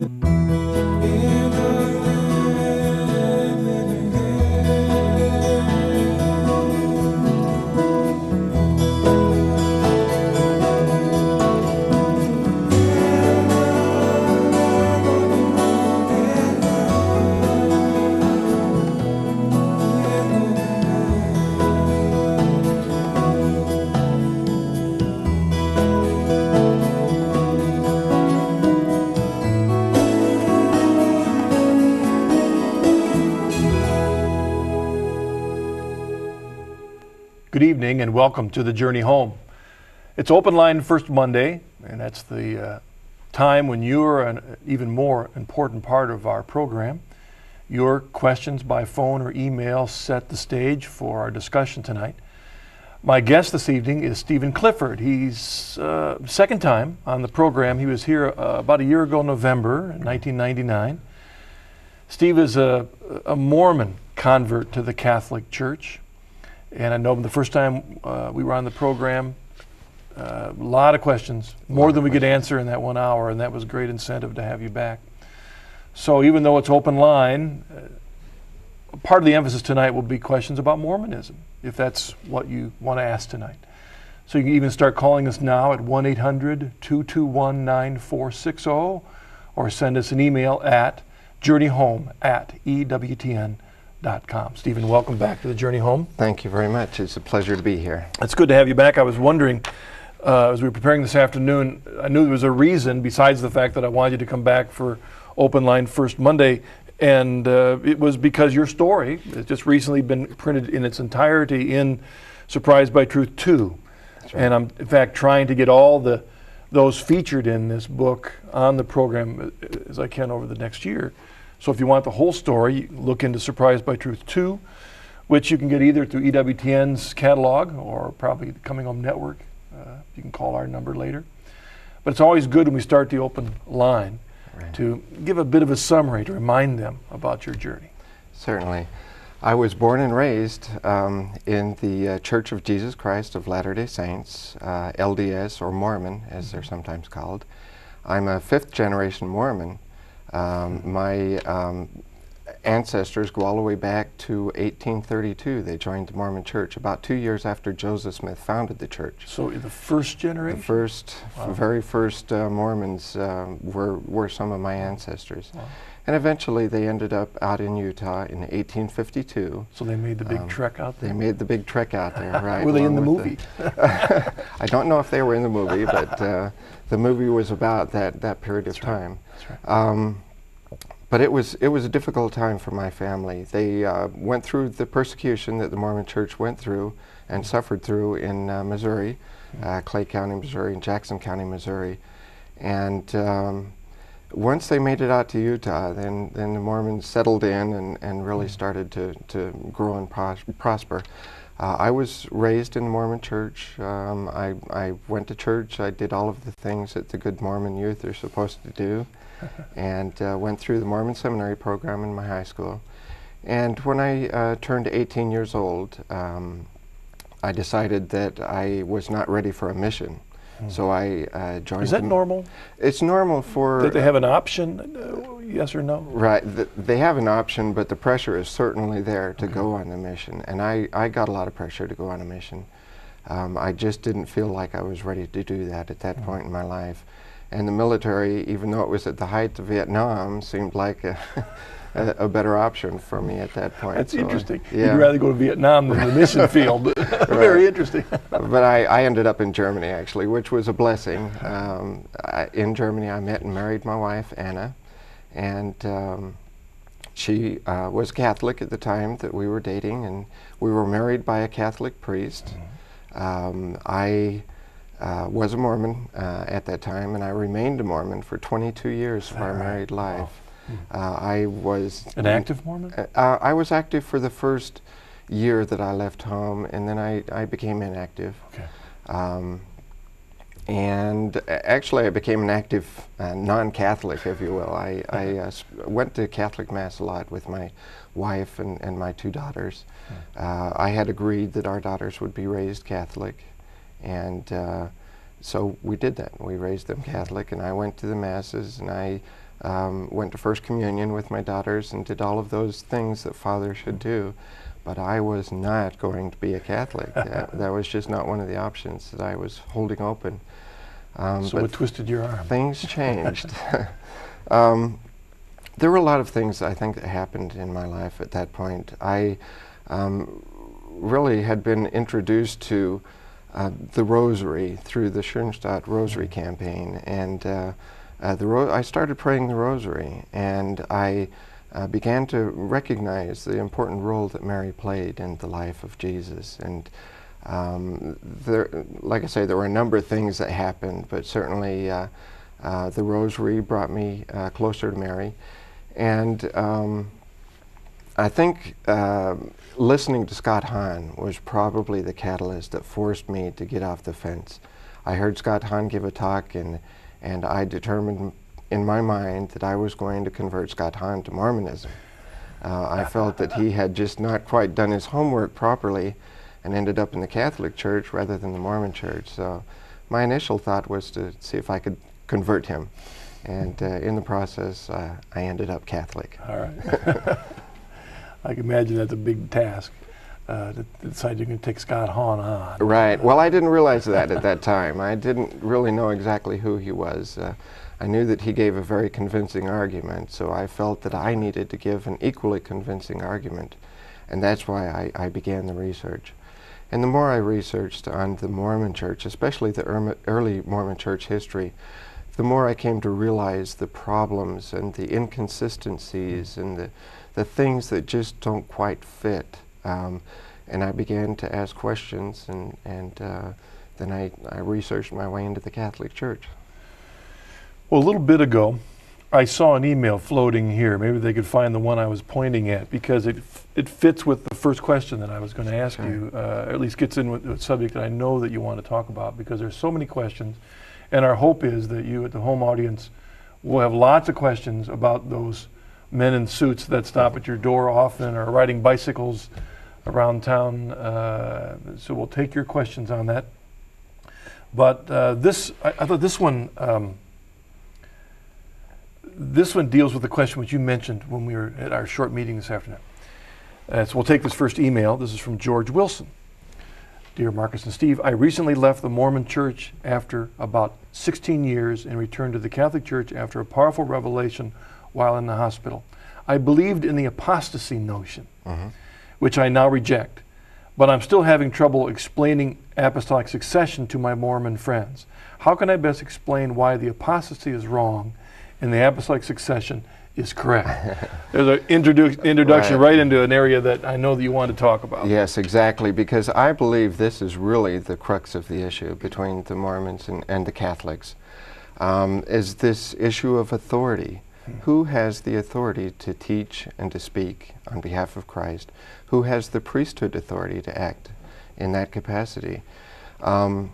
Mm-hmm. welcome to the Journey Home. It's open line first Monday, and that's the uh, time when you're an even more important part of our program. Your questions by phone or email set the stage for our discussion tonight. My guest this evening is Stephen Clifford. He's uh, second time on the program. He was here uh, about a year ago, November 1999. Steve is a, a Mormon convert to the Catholic Church. And I know the first time uh, we were on the program, uh, a lot of questions, more than we could answer in that one hour, and that was a great incentive to have you back. So even though it's open line, uh, part of the emphasis tonight will be questions about Mormonism, if that's what you want to ask tonight. So you can even start calling us now at 1 800 221 9460 or send us an email at journeyhome at EWTN.com. Stephen, welcome back to the Journey Home. Thank you very much. It's a pleasure to be here. It's good to have you back. I was wondering, uh, as we were preparing this afternoon, I knew there was a reason besides the fact that I wanted you to come back for Open Line First Monday, and uh, it was because your story has just recently been printed in its entirety in Surprised by Truth 2. Right. And I'm, in fact, trying to get all the those featured in this book on the program as I can over the next year. So if you want the whole story, look into Surprised by Truth 2, which you can get either through EWTN's catalog or probably the Coming Home Network. Uh, you can call our number later. But it's always good when we start the open line right. to give a bit of a summary to remind them about your journey. Certainly. I was born and raised um, in the uh, Church of Jesus Christ of Latter day Saints, uh, LDS or Mormon, as they're sometimes called. I'm a fifth generation Mormon. Um, my um, ancestors go all the way back to 1832. They joined the Mormon Church about two years after Joseph Smith founded the church. So the first generation? The first, wow. very first uh, Mormons uh, were, were some of my ancestors. Wow. And eventually they ended up out in Utah in 1852. So they made the big um, trek out there? They made the big trek out there, right. were they in the movie? The I don't know if they were in the movie, but uh, the movie was about that, that period That's of time. Right. Right. Um, but it was it was a difficult time for my family. They uh, went through the persecution that the Mormon Church went through and suffered through in uh, Missouri, uh, Clay County, Missouri, and Jackson County, Missouri, and um, once they made it out to Utah, then then the Mormons settled in and, and really started to to grow and pros prosper. Uh, I was raised in the Mormon church. Um, I, I went to church. I did all of the things that the good Mormon youth are supposed to do and uh, went through the Mormon seminary program in my high school. And when I uh, turned 18 years old, um, I decided that I was not ready for a mission. Mm. So I uh, joined. Is that normal? It's normal for. Did they have an option? Uh, yes or no? Right. Th they have an option, but the pressure is certainly there to okay. go on the mission. And I, I got a lot of pressure to go on a mission. Um, I just didn't feel like I was ready to do that at that mm. point in my life. And the military, even though it was at the height of Vietnam, seemed like a, a, better option for me at that point. That's so interesting. Yeah. You'd rather go to Vietnam than the mission field. Very interesting. but I, I, ended up in Germany, actually, which was a blessing. Um, I, in Germany, I met and married my wife, Anna. And um, she uh, was Catholic at the time that we were dating, and we were married by a Catholic priest. Mm -hmm. um, I uh, was a Mormon uh, at that time, and I remained a Mormon for 22 years of our married life. Wow. Uh, I was an active Mormon. Uh, uh, I was active for the first year that I left home, and then I, I became inactive. Okay. Um, and actually, I became an active uh, non-Catholic, if you will. I, I went to Catholic Mass a lot with my wife and, and my two daughters. Hmm. I had agreed that our daughters would be raised Catholic. And uh, so we did that. We raised them Catholic, and I went to the masses, and I um, went to First Communion with my daughters, and did all of those things that fathers should do. But I was not going to be a Catholic. that, that was just not one of the options that I was holding open. Um, So but what twisted your arm? things changed. um, there were a lot of things I think that happened in my life at that point. I um, really had been introduced to uh, the Rosary through the Schoenstatt Rosary campaign, and uh, uh, the ro- I started praying the Rosary, and I uh, began to recognize the important role that Mary played in the life of Jesus. And um, there, like I say, there were a number of things that happened, but certainly uh, uh, the Rosary brought me uh, closer to Mary, and um, I think um listening to Scott Hahn was probably the catalyst that forced me to get off the fence. I heard Scott Hahn give a talk, and and I determined in my mind that I was going to convert Scott Hahn to Mormonism. Uh, I felt that he had just not quite done his homework properly, and ended up in the Catholic Church rather than the Mormon Church. So my initial thought was to see if I could convert him, and uh, in the process, uh, I ended up Catholic. All right. I can imagine that's a big task uh, decide you're going to take Scott Hahn on. Right. Well, I didn't realize that at that time. I didn't really know exactly who he was. Uh, I knew that he gave a very convincing argument, so I felt that I needed to give an equally convincing argument, and that's why I, I began the research. And the more I researched on the Mormon Church, especially the early Mormon Church history, the more I came to realize the problems and the inconsistencies and the, the things that just don't quite fit. Um, and I began to ask questions, and, and uh, then I, I researched my way into the Catholic Church. Well, a little bit ago, I saw an email floating here. Maybe they could find the one I was pointing at because it f- it fits with the first question that I was going to ask Sure. you. Uh, at least gets in with the subject that I know that you want to talk about because there's so many questions, and our hope is that you at the home audience will have lots of questions about those men in suits that stop at your door often or riding bicycles around town. Uh, so we'll take your questions on that. But uh, this, I, I thought this one. Um, this one deals with the question which you mentioned when we were at our short meeting this afternoon. Uh, so we'll take this first email. This is from George Wilson. Dear Marcus and Steve, I recently left the Mormon Church after about 16 years and returned to the Catholic Church after a powerful revelation while in the hospital. I believed in the apostasy notion, which I now reject, but I'm still having trouble explaining apostolic succession to my Mormon friends. How can I best explain why the apostasy is wrong and the apostolic succession is correct? There's an introdu- introduction Right. right into an area that I know that you want to talk about. Yes, exactly, because I believe this is really the crux of the issue between the Mormons and, and the Catholics, um, is this issue of authority. Who has the authority to teach and to speak on behalf of Christ? Who has the priesthood authority to act in that capacity? Um,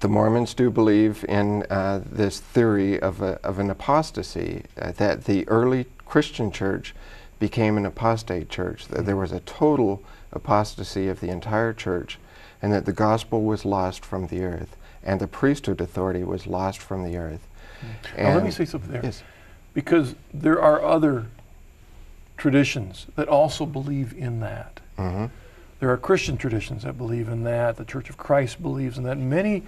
the Mormons do believe in uh, this theory of, a, of an apostasy, uh, that the early Christian church became an apostate church, that there was a total apostasy of the entire church, and that the gospel was lost from the earth, and the priesthood authority was lost from the earth. Now, let me say something there. Yes. Because there are other traditions that also believe in that. hmm There are Christian traditions that believe in that. The Church of Christ believes in that. Many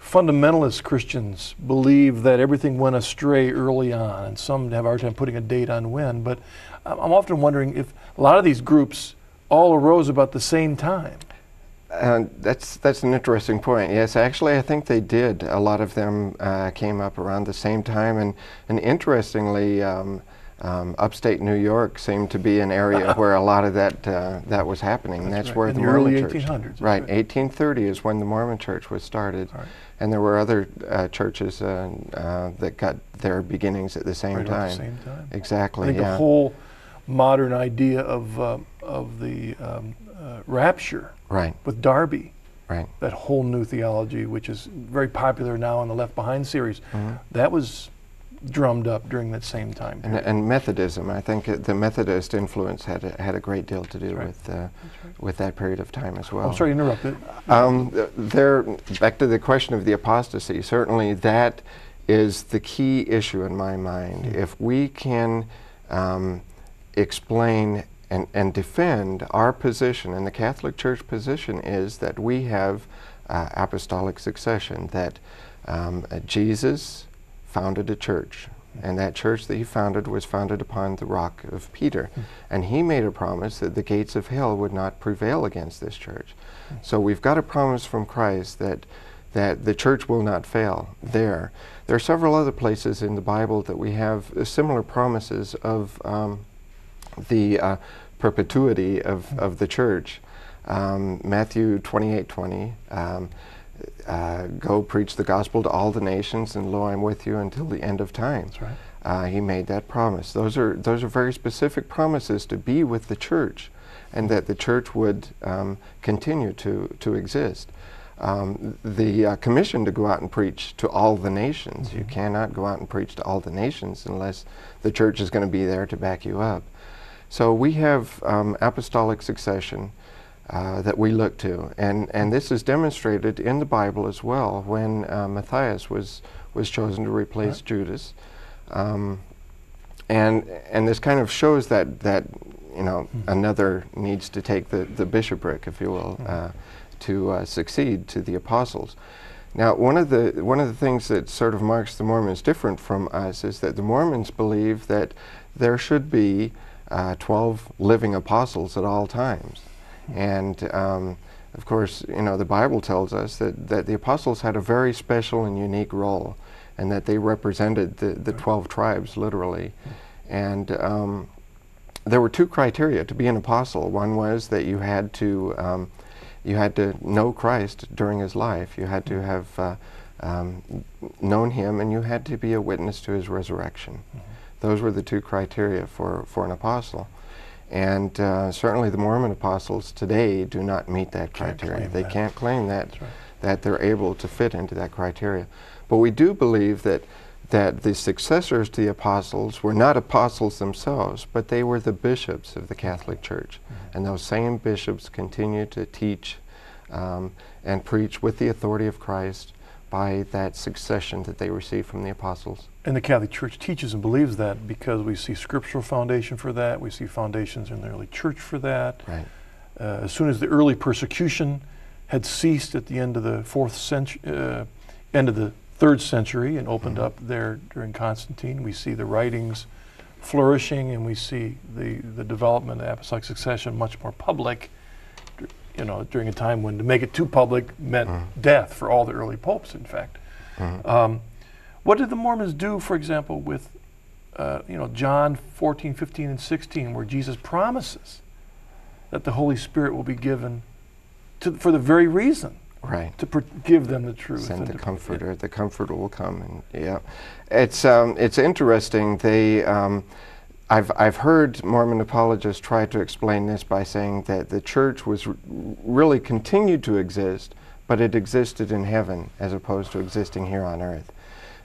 fundamentalist Christians believe that everything went astray early on, and some have a hard time putting a date on when. But I'm often wondering if a lot of these groups all arose about the same time. Uh, that's that's an interesting point. Yes, actually, I think they did. A lot of them uh, came up around the same time, and and interestingly, um, um, upstate New York seemed to be an area where a lot of that uh, that was happening. That's That's, right, where in the Mormon early Church. 1800s, that's Right, right. 1830 is when the Mormon Church was started, right. and there were other uh, churches uh, uh, that got their beginnings at the same right time. At the same time. Exactly. I think yeah. the whole modern idea of, of the um, uh, rapture right. with Darby, Right. that whole new theology, which is very popular now in the Left Behind series, Mhm. that was drummed up during that same time And, and Methodism, I think uh, the Methodist influence had a, had a great deal to do right. with uh, right. with that period of time as well. I'm sorry to interrupt. It. Um, there, back to the question of the apostasy. Certainly, that is the key issue in my mind. Mm. If we can um, explain and, and defend our position, and the Catholic Church position is that we have uh, apostolic succession, that um, uh, Jesus founded a church, and that church that he founded was founded upon the rock of Peter. Mm. And he made a promise that the gates of hell would not prevail against this church. So we've got a promise from Christ that that the church will not fail there. There are several other places in the Bible that we have uh, similar promises of um, the uh, perpetuity of, of the church. Um, Matthew 28 20. Um, uh, go preach the gospel to all the nations, and lo, I'm with you until the end of time. That's right. Uh, he made that promise. Those are those are very specific promises to be with the church, and that the church would um, continue to to exist. Um, the uh, commission to go out and preach to all the nations. You Mhm. cannot go out and preach to all the nations unless the church is going to be there to back you up. So we have um, apostolic succession uh, that we look to, and and this is demonstrated in the Bible as well. When uh, Matthias was was chosen to replace Right. Judas, um, and and this kind of shows that that you know Mhm. another needs to take the the bishopric, if you will, Mhm. uh, to uh, succeed to the apostles. Now, one of the one of the things that sort of marks the Mormons different from us is that the Mormons believe that there should be uh, 12 living apostles at all times. And um, of course, you know, the Bible tells us that, that the apostles had a very special and unique role and that they represented the, the 12 tribes literally. And um, there were two criteria to be an apostle. One was that you had to um, you had to know Christ during his life. You had to have uh, um, known him, and you had to be a witness to his resurrection. Those were the two criteria for, for an apostle. And uh, certainly the Mormon apostles today do not meet that Can't criteria. They that. can't claim that, right. that they're able to fit into that criteria. But we do believe that, that the successors to the apostles were not apostles themselves, but they were the bishops of the Catholic Church. Mhm. And those same bishops continue to teach um, and preach with the authority of Christ by that succession that they received from the apostles. And the Catholic Church teaches and believes that because we see scriptural foundation for that. We see foundations in the early church for that. Right. Uh, as soon as the early persecution had ceased at the end of the fourth century, uh, end of the third century, and opened Mhm. up there during Constantine, we see the writings flourishing, and we see the the development of the apostolic succession much more public. You know, during a time when to make it too public meant Mhm. death for all the early popes. In fact, Mhm. um, what did the Mormons do, for example, with uh, you know John 14, 15, and 16, where Jesus promises that the Holy Spirit will be given to, for the very reason right. to give them the truth. Send and the comforter. The comforter will come, and yeah, it's um, it's interesting. They, um, I've I've heard Mormon apologists try to explain this by saying that the church was r- really continued to exist, but it existed in heaven as opposed to existing here on earth.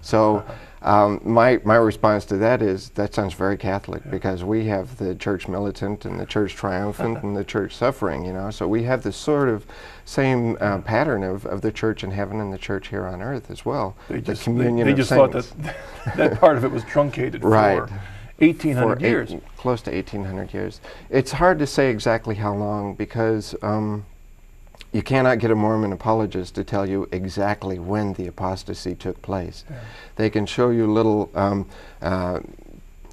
So. Um, my, my response to that is that sounds very Catholic Yeah. because we have the church militant and the church triumphant and the church suffering, you know. So we have this sort of same uh, pattern of, of the church in heaven and the church here on earth as well. They the just, communion they, of just thought that that part of it was truncated Right. for 1,800 for eight- years. close to 1800 years. It's hard to say exactly how long because um, you cannot get a Mormon apologist to tell you exactly when the apostasy took place. Yeah. They can show you little um, uh,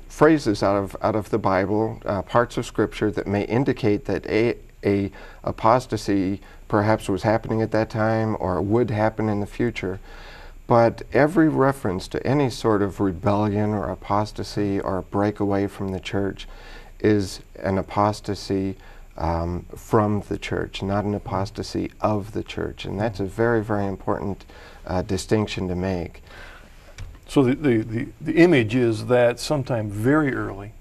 phrases out of out of the Bible, uh, parts of Scripture that may indicate that a a apostasy perhaps was happening at that time or would happen in the future. But every reference to any sort of rebellion or apostasy or breakaway from the church is an apostasy um, from the church, not an apostasy of the church. And that's a very, very important uh, distinction to make. So the, the, the, the image is that sometime very early,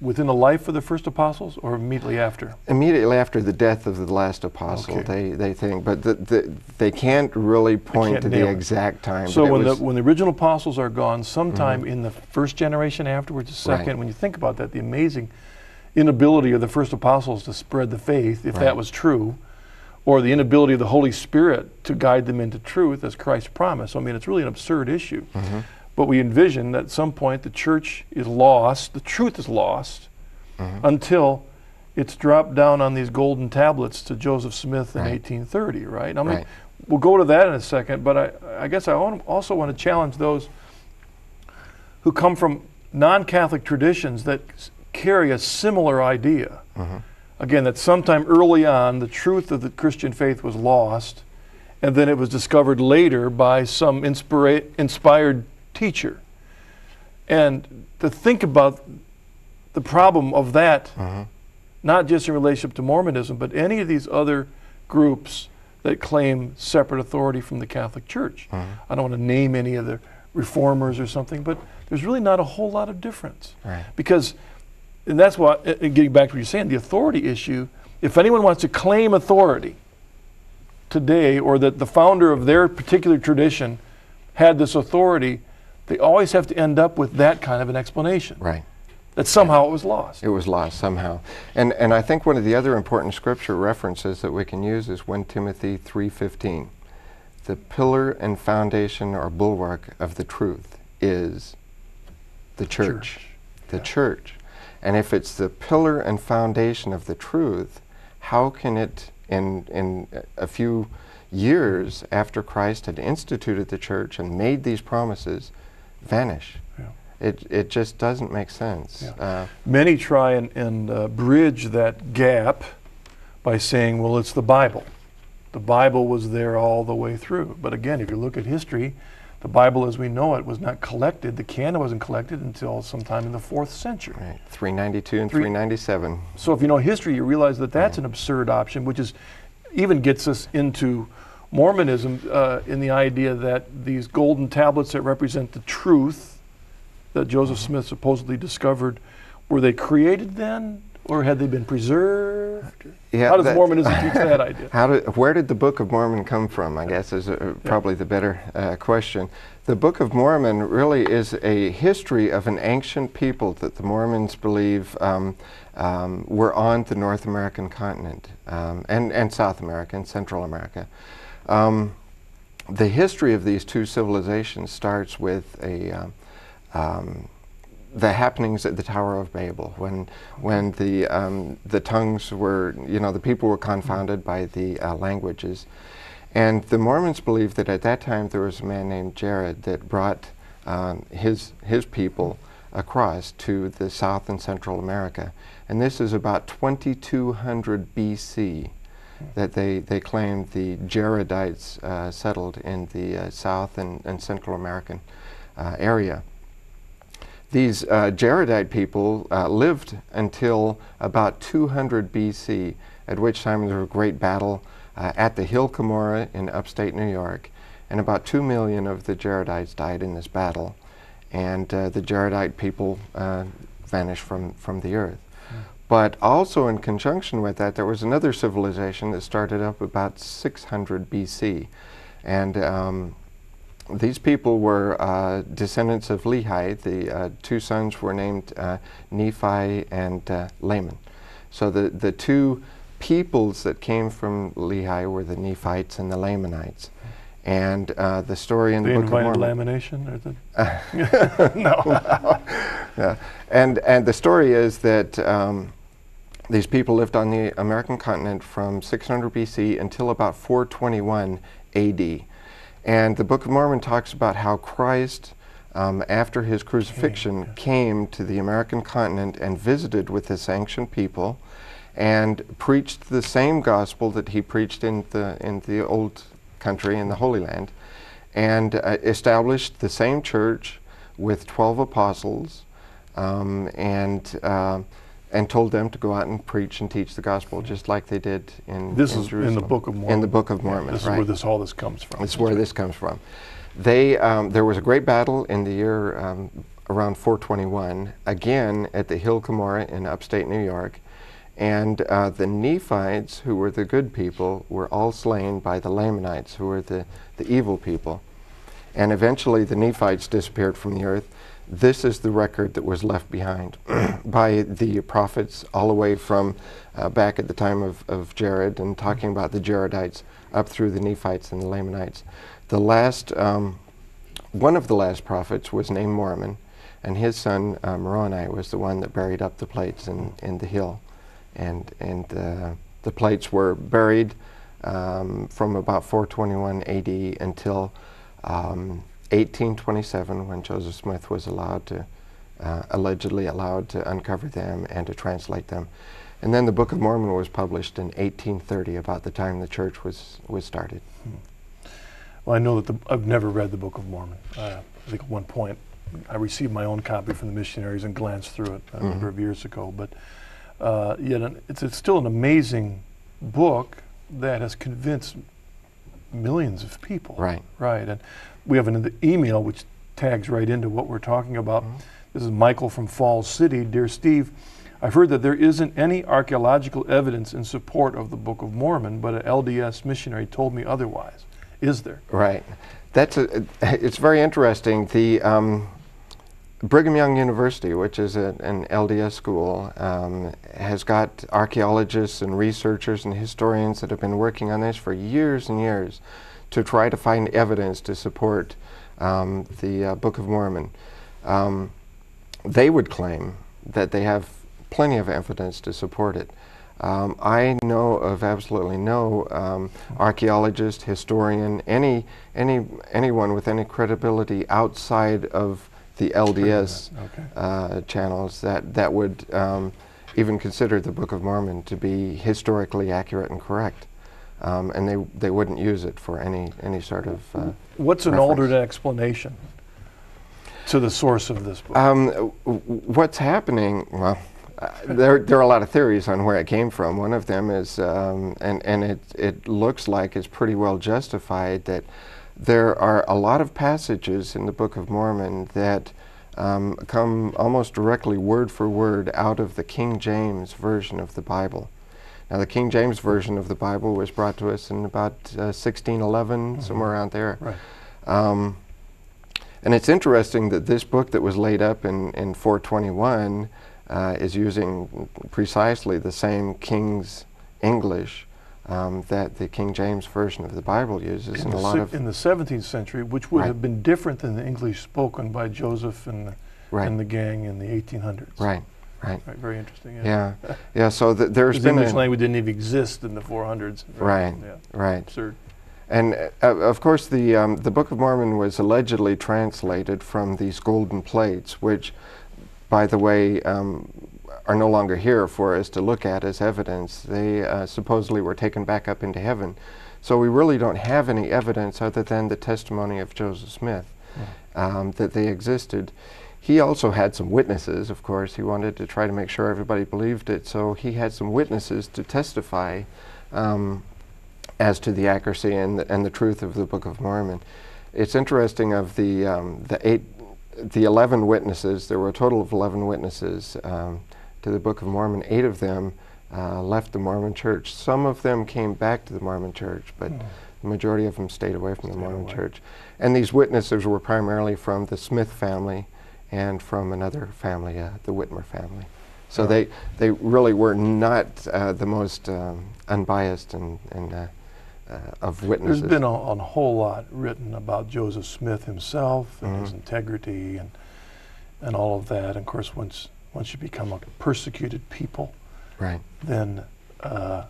within the life of the first apostles or immediately after? Immediately after the death of the last apostle, Okay. they, they think, but the, the, they can't really point can't to the it. exact time. So when the, when the original apostles are gone, sometime in the first generation afterwards, the Right. second, when you think about that, the amazing inability of the first apostles to spread the faith, if Right. that was true, or the inability of the Holy Spirit to guide them into truth as Christ promised. I mean, it's really an absurd issue. Mm-hmm. But we envision that at some point the church is lost, the truth is lost, Mm-hmm. until it's dropped down on these golden tablets to Joseph Smith in Right. 1830, right? I mean, Right. we'll go to that in a second, but I, I guess I also want to challenge those who come from non Catholic traditions that carry a similar idea. Mm-hmm. Again, that sometime early on, the truth of the Christian faith was lost, and then it was discovered later by some inspira- inspired teacher. And to think about the problem of that, mm-hmm. not just in relationship to Mormonism, but any of these other groups that claim separate authority from the Catholic Church. Mm-hmm. I don't want to name any of the reformers or something, but there's really not a whole lot of difference. Right. Because, and that's why, uh, uh, getting back to what you're saying, the authority issue, if anyone wants to claim authority today, or that the founder of their particular tradition had this authority, they always have to end up with that kind of an explanation. Right. That somehow it was lost. It was lost somehow. And, and I think one of the other important scripture references that we can use is 1 Timothy 3.15. The pillar and foundation or bulwark of the truth is the church. Church. The Yeah. church. And if it's the pillar and foundation of the truth, how can it, in, in a few years after Christ had instituted the church and made these promises, vanish? Yeah. It, it just doesn't make sense. Yeah. Uh, Many try and, and uh, bridge that gap by saying, well, it's the Bible. The Bible was there all the way through. But again, if you look at history, the Bible as we know it was not collected, the canon wasn't collected until sometime in the fourth century. Right, 392 and Three- 397. So if you know history, you realize that that's an absurd option, which is even gets us into Mormonism uh, in the idea that these golden tablets that represent the truth that Joseph Smith supposedly discovered, were they created then, or had they been preserved? Yeah, How does that- Mormonism teach that idea? How did, where did the Book of Mormon come from? I guess is uh probably the better uh, question. The Book of Mormon really is a history of an ancient people that the Mormons believe um, um, were on the North American continent um, and, and South America and Central America. Um, the history of these two civilizations starts with a um, um, the happenings at the Tower of Babel when when the um, the tongues were you know the people were confounded by the uh, languages, and the Mormons believe that at that time there was a man named Jared that brought um, his his people across to the South and Central America, and this is about 2200 BC that they, they claimed the Jaredites uh, settled in the uh, South and, and Central American uh, area. These uh, Jaredite people uh, lived until about 200 BC, at which time there was a great battle uh, at the Hill Cumorah in upstate New York, and about 2 million of the Jaredites died in this battle, and uh, the Jaredite people uh, vanished from, from the earth. But also in conjunction with that, there was another civilization that started up about 600 BC. And um, these people were uh, descendants of Lehi. The uh, two sons were named uh, Nephi and uh, Laman. So the, the two peoples that came from Lehi were the Nephites and the Lamanites. And uh, the story in They the Book of Mormon. lamination? Or the no. yeah. And, and the story is that um, these people lived on the American continent from 600 BC until about 421 AD. And the Book of Mormon talks about how Christ, um, after his crucifixion, yes. came to the American continent and visited with this ancient people and preached the same gospel that he preached in the, in the old country, in the Holy Land, and uh, established the same church with 12 apostles um, and, uh, and told them to go out and preach and teach the gospel just like they did in This in is in the Book of Mormon. In the Book of Mormon, This right. is where this all this comes from. That's where this comes from. They, um, there was a great battle in the year um, around 421, again at the Hill Cumorah in upstate New York. And uh, the Nephites, who were the good people, were all slain by the Lamanites, who were the, the evil people. And eventually the Nephites disappeared from the earth. This is the record that was left behind by the prophets all the way from uh, back at the time of, of Jared and talking about the Jaredites up through the Nephites and the Lamanites. The last, um, one of the last prophets was named Mormon, and his son uh, Moroni was the one that buried up the plates in, in the hill. And, and uh, the plates were buried um, from about 421 AD until um, 1827 when Joseph Smith was allowed to, uh, allegedly allowed to uncover them and to translate them. And then the Book of Mormon was published in 1830, about the time the church was, was started. Well, I know that the, I've never read the Book of Mormon. Uh, I think at one point I received my own copy from the missionaries and glanced through it a Mm-hmm. number of years ago. But uh, yet, an, it's, it's still an amazing book that has convinced millions of people. Right. Right. And we have an email which tags right into what we're talking about. Mm-hmm. This is Michael from Falls City. Dear Steve, I've heard that there isn't any archaeological evidence in support of the Book of Mormon, but an LDS missionary told me otherwise. Is there? Right. That's a, it's very interesting. The um, Brigham Young University, which is a, an LDS school, um, has got archaeologists and researchers and historians that have been working on this for years and years to try to find evidence to support um, the uh, Book of Mormon. Um, they would claim that they have plenty of evidence to support it. Um, I know of absolutely no um, archaeologist, historian, any, any, anyone with any credibility outside of the LDS Okay. uh, channels that, that would um, even consider the Book of Mormon to be historically accurate and correct. Um, and they, they wouldn't use it for any, any sort of. Uh, What's an reference. alternate explanation to the source of this book? Um, what's happening? Well, uh, there, there are a lot of theories on where it came from. One of them is, um, and, and it, it looks like it's pretty well justified, that there are a lot of passages in the Book of Mormon that um, come almost directly, word for word, out of the King James Version of the Bible. Now, the King James Version of the Bible was brought to us in about uh, 1611, somewhere around there. right. Um, and it's interesting that this book that was laid up in, in 421 uh, is using precisely the same King's English um, that the King James Version of the Bible uses. In And the, a lot si- of, in the 17th century, which would Right. have been different than the English spoken by Joseph and the, right, and the gang in the 1800s. right, right. Right, Very interesting. Yeah. Yeah, yeah. So th- there's been English language didn't even exist in the 400s. Right. Yeah. right. Absurd. And uh, of course, the um, the Book of Mormon was allegedly translated from these golden plates, which, by the way, um, are no longer here for us to look at as evidence. They uh, supposedly were taken back up into heaven, so we really don't have any evidence other than the testimony of Joseph Smith um, that they existed. He also had some witnesses, of course. He wanted to try to make sure everybody believed it, so he had some witnesses to testify. Um, as to the accuracy and the, and the truth of the Book of Mormon. It's interesting of the um, the eight, the eleven witnesses. There were a total of eleven witnesses um, to the Book of Mormon. Eight of them uh, left the Mormon Church. Some of them came back to the Mormon Church, but the majority of them stayed away from the Mormon away. Church. And these witnesses were primarily from the Smith family and from another family, uh, the Whitmer family. So they, they really were not uh, the most um, unbiased and, and uh, uh, of witnesses. There's been a, a whole lot written about Joseph Smith himself and his Mhm. integrity and and all of that. And of course, once once you become a persecuted people, right, then uh,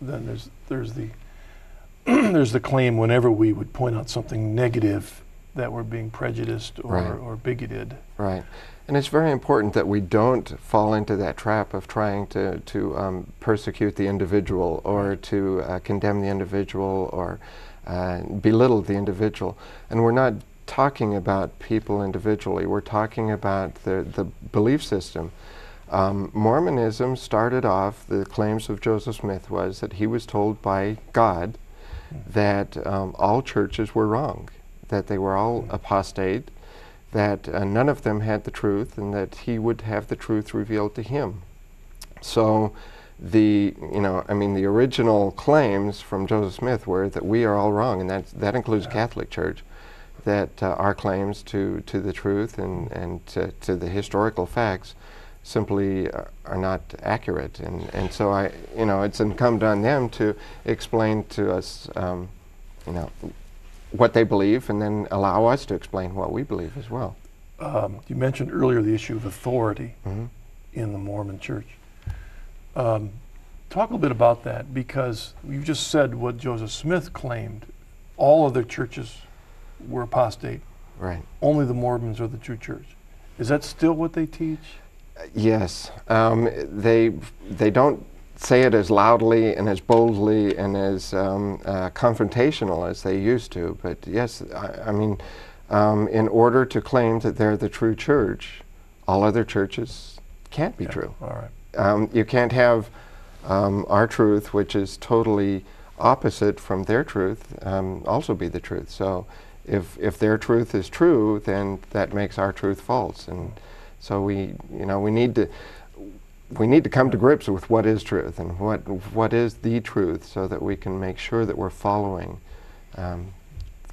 then there's there's the there's the claim whenever we would point out something negative that we're being prejudiced or, Right. or bigoted. right. And it's very important that we don't fall into that trap of trying to, to um, persecute the individual or to uh, condemn the individual or uh, belittle the individual. And we're not talking about people individually, we're talking about the, the belief system. Um, Mormonism started off, the claims of Joseph Smith was that he was told by God that um, all churches were wrong, that they were all apostate, that uh, none of them had the truth, and that he would have the truth revealed to him. So, the you know, I mean, the original claims from Joseph Smith were that we are all wrong, and that that includes Yeah. Catholic Church. that uh, our claims to, to the truth and, and to, to the historical facts simply are, are not accurate. And, and so I, you know, it's incumbent on them to explain to us, um, you know, what they believe and then allow us to explain what we believe as well. Um, you mentioned earlier the issue of authority Mhm. in the Mormon church. Um, talk a little bit about that because you just said what Joseph Smith claimed. All other churches were apostate. Right. Only the Mormons are the true church. Is that still what they teach? Yes, um, they they don't say it as loudly and as boldly and as um, uh, confrontational as they used to. But yes, I, I mean, um, in order to claim that they're the true church, all other churches can't be Yeah, true. All right. Um, you can't have um, our truth, which is totally opposite from their truth, um, also be the truth. So, if if their truth is true, then that makes our truth false, and so we, you know, we need to we need to come to grips with what is truth and what what is the truth, so that we can make sure that we're following. Um,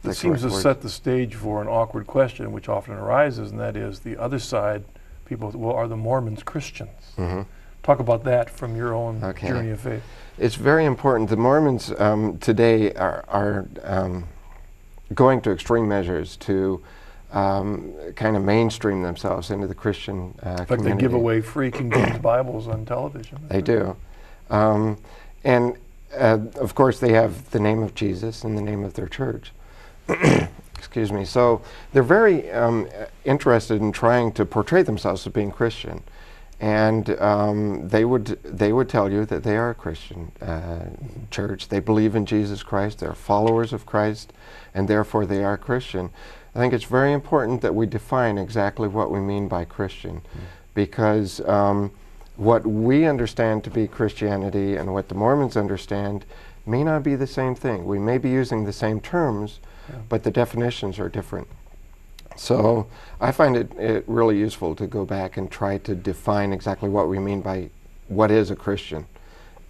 It seems to words. set the stage for an awkward question, which often arises, and that is the other side. People, well, are the Mormons Christians? Mhm. Talk about that from your own Okay. journey of faith. It's very important. The Mormons um, today are, are um, going to extreme measures to um, kind of mainstream themselves into the Christian uh, In fact, they give away free King James Bibles on television. They do. Um, and uh, of course, they have the name of Jesus and the name of their church. Excuse me. So they're very um, interested in trying to portray themselves as being Christian. And um, they would they would tell you that they are a Christian uh, church. They believe in Jesus Christ. They're followers of Christ, and therefore they are Christian. I think it's very important that we define exactly what we mean by Christian, because um, what we understand to be Christianity and what the Mormons understand may not be the same thing. We may be using the same terms, Yeah. but the definitions are different. So I find it, it really useful to go back and try to define exactly what we mean by what is a Christian.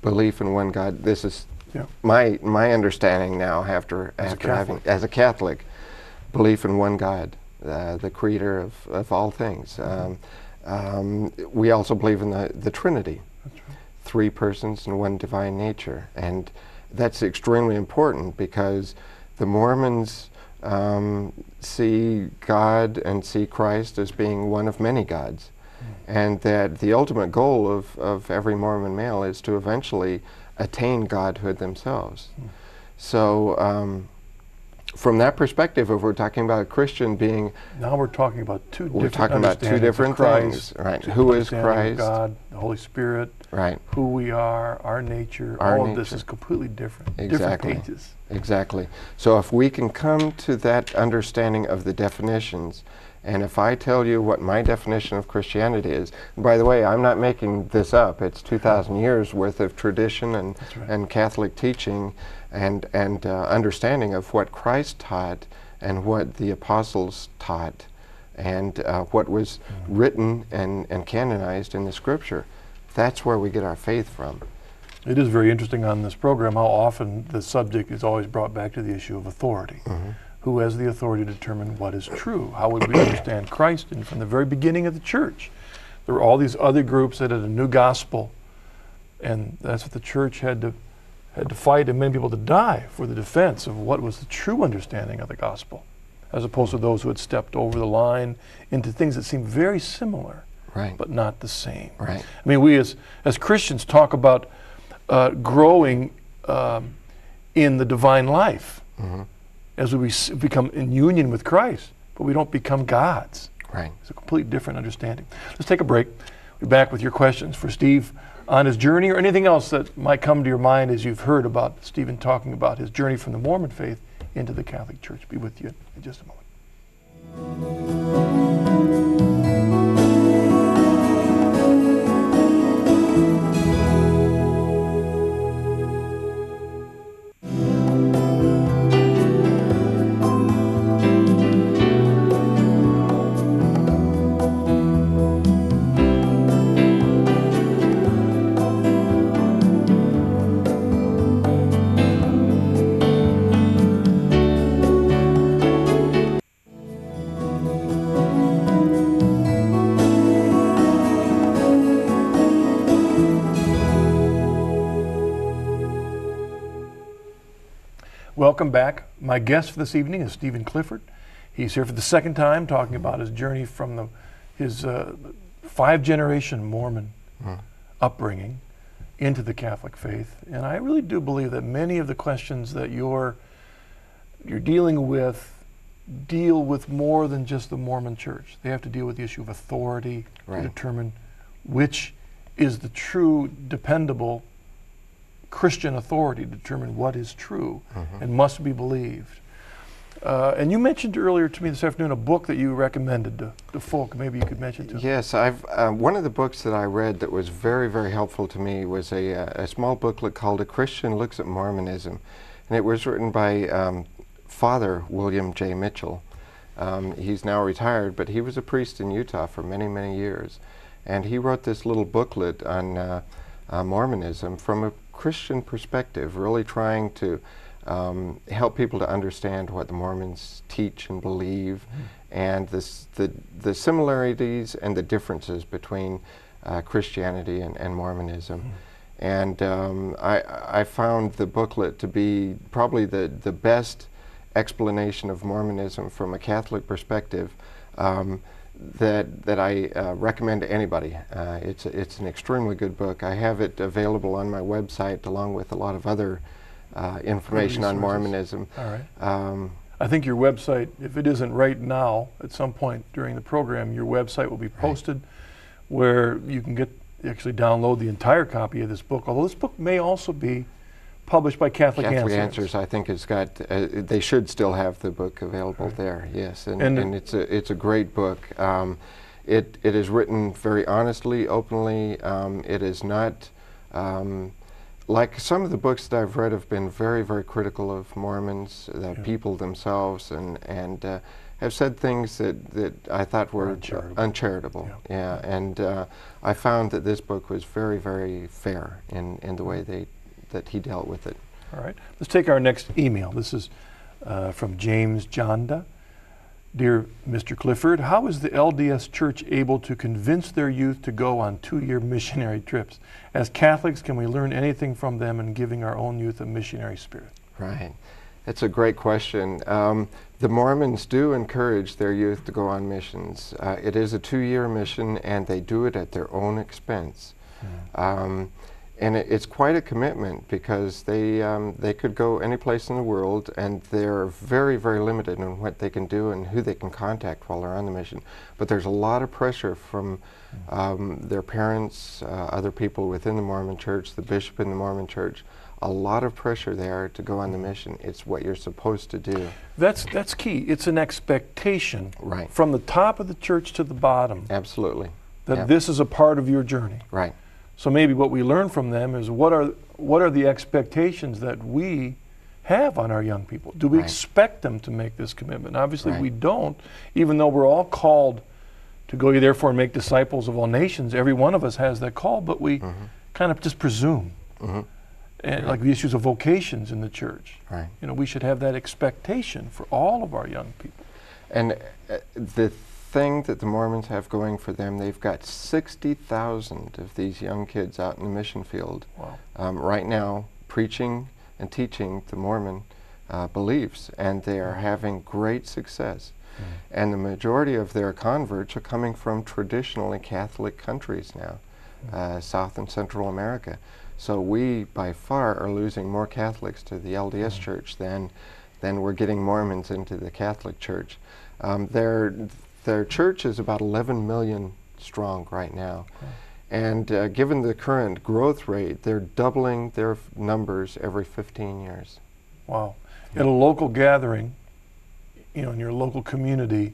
Belief in one God. This is Yeah. my my understanding now after As after having as a Catholic, belief in one God, uh, the Creator of, of all things. Um, um, we also believe in the, the Trinity, That's right. three persons and one divine nature, and that's extremely important because the Mormons um, see God and see Christ as being one of many gods, and that the ultimate goal of, of every Mormon male is to eventually attain godhood themselves. So, um, from that perspective, if we're talking about a Christian being, Now we're talking about two We're different talking about two different Christ, things, right. Who is Christ? God, the Holy Spirit, right, who we are, our nature, Our all of this is completely different. Exactly. Different pages. exactly. So, if we can come to that understanding of the definitions, and if I tell you what my definition of Christianity is, by the way, I'm not making this up. It's 2,000 years worth of tradition and, right. and Catholic teaching and, and uh, understanding of what Christ taught and what the apostles taught and uh, what was Mm-hmm. written and, and canonized in the scripture. That's where we get our faith from. It is very interesting on this program how often the subject is always brought back to the issue of authority. Who has the authority to determine what is true? How would we understand Christ? And from the very beginning of the church, there were all these other groups that had a new gospel, and that's what the church had to had to fight and many people to die for the defense of what was the true understanding of the gospel, as opposed to those who had stepped over the line into things that seemed very similar Right. but not the same. Right. I mean, we as, as Christians talk about uh, growing um, in the divine life Mm-hmm. as we become in union with Christ, but we don't become gods. Right. It's a completely different understanding. Let's take a break. We'll be back with your questions for Steve on his journey or anything else that might come to your mind as you've heard about Stephen talking about his journey from the Mormon faith into the Catholic Church. Be with you in just a moment. Welcome back. My guest for this evening is Stephen Clifford. He's here for the second time talking about his journey from the, his uh, five generation Mormon Mm. upbringing into the Catholic faith. And I really do believe that many of the questions that you're, you're dealing with deal with more than just the Mormon church. They have to deal with the issue of authority Right. to determine which is the true, dependable Christian authority to determine what is true Mm-hmm. and must be believed. Uh, and you mentioned earlier to me this afternoon a book that you recommended to, to folk. Maybe you could mention to Yes, I've uh, one of the books that I read that was very, very helpful to me was a, uh, a small booklet called "A Christian Looks at Mormonism," and it was written by um, Father William J. Mitchell. Um, he's now retired, but he was a priest in Utah for many, many years, and he wrote this little booklet on uh, uh, Mormonism from a Christian perspective, really trying to um, help people to understand what the Mormons teach and believe, and this, the, the similarities and the differences between uh, Christianity and, and Mormonism. And um, I, I found the booklet to be probably the, the best explanation of Mormonism from a Catholic perspective um, that, that I uh, recommend to anybody. Uh, it's, it's an extremely good book. I have it available on my website along with a lot of other uh, information on. Mormonism. All right. Um, I think your website, if it isn't right now, at some point during the program, your website will be posted where you can get actually download the entire copy of this book. Although this book may also be published by Catholic, Catholic Answers. Answers, I think, has got. Uh, they should still have the book available there. Yes, and, And- and, it's a it's a great book. Um, it it is written very honestly, openly. Um, it is not. Um, like some of the books that I've read have been very, very critical of Mormons, the Yeah. people themselves, and and uh, have said things that, that I thought were Uncharitable. uncharitable. Yeah, and uh, I found that this book was very, very fair in, in the way they that he dealt with it. All right. Let's take our next email. This is uh, from James Jonda. Dear Mr. Clifford, how is the LDS Church able to convince their youth to go on two year missionary trips? As Catholics, can we learn anything from them in giving our own youth a missionary spirit? Right. That's a great question. Um, the Mormons do encourage their youth to go on missions. Uh, it is a two year mission, and they do it at their own expense. Um, and it, it's quite a commitment because they, um, they could go any place in the world and they're very, very limited in what they can do and who they can contact while they're on the mission. But there's a lot of pressure from um, their parents, uh, other people within the Mormon church, the bishop in the Mormon church, a lot of pressure there to go on the mission. It's what you're supposed to do. That's, that's key. It's an expectation Right. from the top of the church to the bottom Absolutely. that Yeah. this is a part of your journey. Right. So maybe what we learn from them is what are what are the expectations that we have on our young people? Do we Right. expect them to make this commitment? Obviously, Right. we don't. Even though we're all called to go, ye therefore, and make disciples of all nations. Every one of us has that call, but we Mm-hmm. kind of just presume. Mhm. And like the issues of vocations in the church. Right. You know, we should have that expectation for all of our young people. And uh, the thing that the Mormons have going for them, they've got 60,000 of these young kids out in the mission field Wow. um, right now preaching and teaching the Mormon uh, beliefs, and they are having great success. And the majority of their converts are coming from traditionally Catholic countries now, uh, South and Central America. So we, by far, are losing more Catholics to the LDS Church than, than we're getting Mormons into the Catholic Church. Um, their, their church is about 11 million strong right now. And uh, given the current growth rate, they're doubling their f- numbers every 15 years. Wow. At a local gathering, you know, in your local community,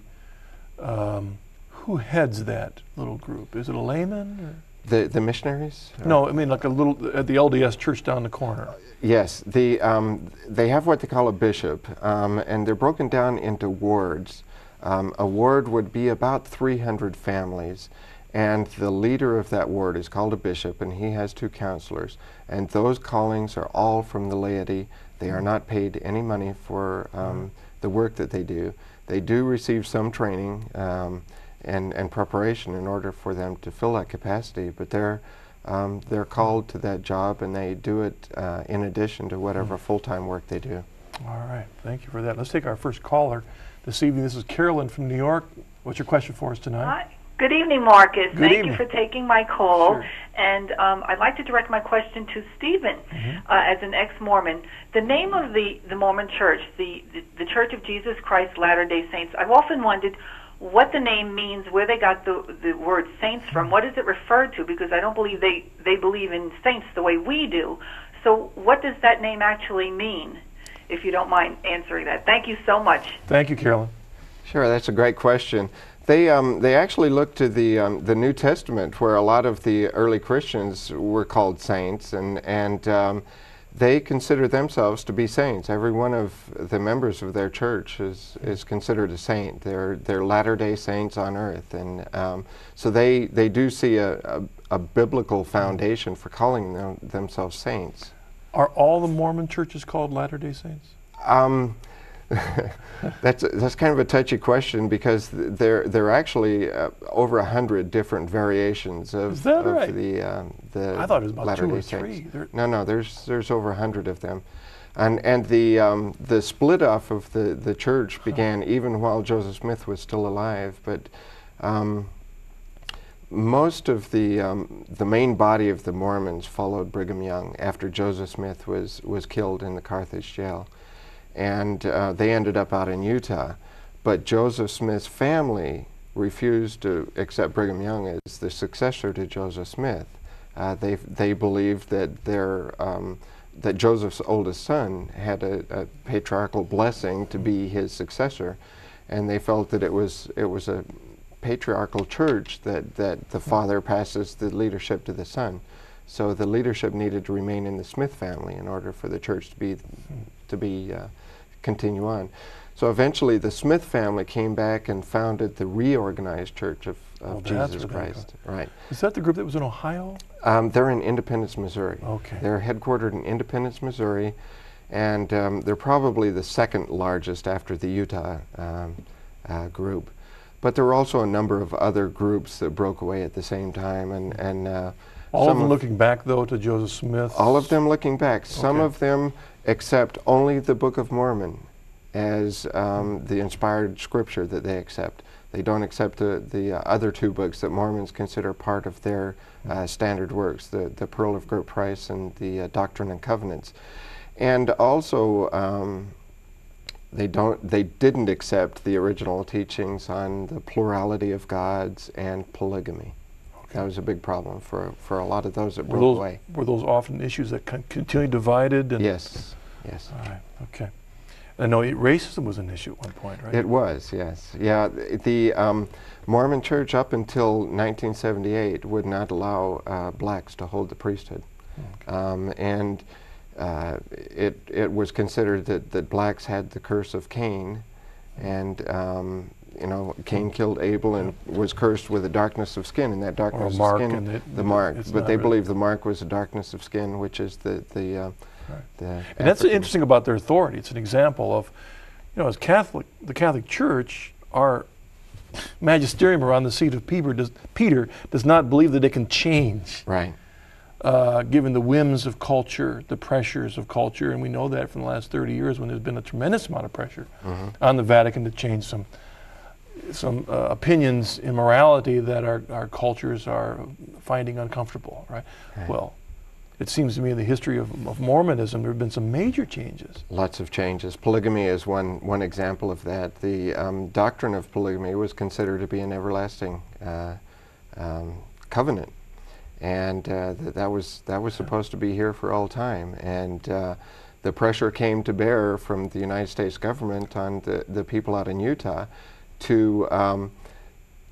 um, who heads that little group? Is it a layman? The, the missionaries? No, I mean like a little at the LDS church down the corner. Yes, the, um, they have what they call a bishop, um, and they're broken down into wards. Um, a ward would be about 300 families, and the leader of that ward is called a bishop, and he has two counselors. And those callings are all from the laity. They are not paid any money for um, the work that they do. They do receive some training um, and, and preparation in order for them to fill that capacity, but they're um, they're called to that job and they do it uh, in addition to whatever full-time work they do. All right, thank you for that. Let's take our first caller this evening. This is Carolyn from New York. What's your question for us tonight? Hi. Good evening, Marcus. Good Thank evening. you for taking my call. Sure. And um, I'd like to direct my question to Stephen, Mm-hmm. uh, as an ex-Mormon. The name of the, the Mormon Church, the, the the Church of Jesus Christ Latter-day Saints. I've often wondered what the name means, where they got the the word saints from. What does it refer to? Because I don't believe they they believe in saints the way we do. So, what does that name actually mean? If you don't mind answering that, thank you so much. Thank you, Carolyn. Sure, that's a great question. They um, they actually looked to the um, the New Testament, where a lot of the early Christians were called saints, and and um, they consider themselves to be saints. Every one of the members of their church is is considered a saint. They're they're Latter Day Saints on earth, and um, so they they do see a, a, a biblical foundation for calling them, themselves saints. Are all the Mormon churches called Latter day Saints? Um, that's that's kind of a touchy question because th- there there are actually uh, over a hundred different variations of, Is that of right? the um, the I thought it was about two Latter-day or Saints. three. No, no, there's there's over a hundred of them, and and the um, the split off of the the church began even while Joseph Smith was still alive, but. Um, most of the um, the main body of the Mormons followed Brigham Young after Joseph Smith was was killed in the Carthage jail, and uh, they ended up out in Utah. But Joseph Smith's family refused to accept Brigham Young as the successor to Joseph Smith. Uh, they they believed that their um, that Joseph's oldest son had a, a patriarchal blessing to be his successor, and they felt that it was it was a patriarchal church that, that the father passes the leadership to the son. So the leadership needed to remain in the Smith family in order for the church to be to be uh, continue on. So eventually, the Smith family came back and founded the reorganized Church of, of Oh, Jesus Christ. Right. Is that the group that was in Ohio? Um, they're in Independence, Missouri. Okay. They're headquartered in Independence, Missouri, and um, they're probably the second largest after the Utah um, uh, group. But there were also a number of other groups that broke away at the same time, and and uh, All some of them looking back, though, to Joseph Smith. all of them looking back. Some Okay. of them accept only the Book of Mormon as um, the inspired scripture that they accept. They don't accept the, the uh, other two books that Mormons consider part of their uh, standard works, the, the Pearl of Great Price and the uh, Doctrine and Covenants. And also, um, they don't they didn't accept the original teachings on the plurality of gods and polygamy. That was a big problem for for a lot of those that were broke those, away. were those often issues that con- continually divided? And Yes, yes. All right. Okay. I know racism was an issue at one point, right? It was, yes. Yeah, th- the um, Mormon church up until 1978 would not allow uh, blacks to hold the priesthood. Um, and uh, it, it was considered that, that blacks had the curse of Cain. And, um, you know, Cain killed Abel and was cursed with a darkness of skin. And that darkness of skin, it- the mark. But they really- believe the mark was a darkness of skin, which is the, the, uh, Right. the And that's interesting about their authority. It's an example of, you know, as Catholic, the Catholic Church, our magisterium around the seat of Peter does, Peter does not believe that it can change, Right. Uh, given the whims of culture, the pressures of culture, and we know that from the last 30 years when there's been a tremendous amount of pressure on the Vatican to change some some uh, opinions in morality that our, our cultures are finding uncomfortable, right? Right. Well, it seems to me in the history of, of Mormonism, there have been some major changes. Lots of changes. Polygamy is one, one example of that. The um, doctrine of polygamy was considered to be an everlasting uh, um, covenant, and uh, th- that was that was supposed to be here for all time. And uh, the pressure came to bear from the United States government on the, the people out in Utah to um,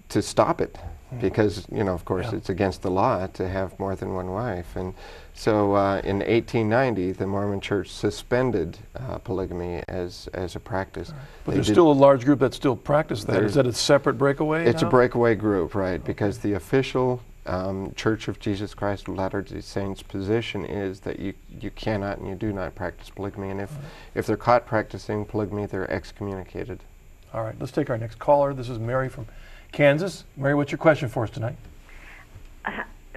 to stop it because you know of course Yeah. it's against the law to have more than one wife and so uh, in 1890 the Mormon Church suspended uh, polygamy as as a practice But They there's still a large group that still practice that. Is that a separate breakaway? it's a breakaway group right because the official um, Church of Jesus Christ of Latter-day Saints position is that you you cannot and you do not practice polygamy and if if they're caught practicing polygamy they're excommunicated All right, let's take our next caller. This is Mary from Kansas. Mary, what's your question for us tonight?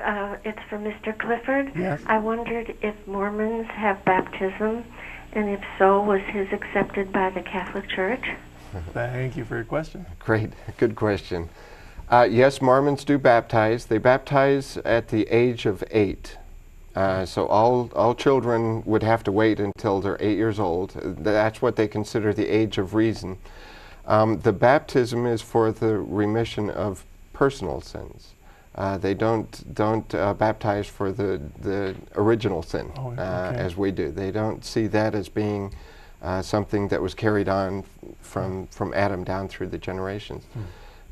Uh, it's for Mr. Clifford. Yes. I wondered if Mormons have baptism And if so, was his accepted by the Catholic Church? Thank you for your question. Great, good question. Uh, yes, Mormons do baptize. They baptize at the age of eight. Uh, so all, all children would have to wait until they're eight years old. Uh, That's what they consider the age of reason. Um, the baptism is for the remission of personal sins. Uh, they don't don't uh, baptize for the the original sin Oh, uh, as we do. They don't see that as being uh, something that was carried on from from Adam down through the generations. Hmm.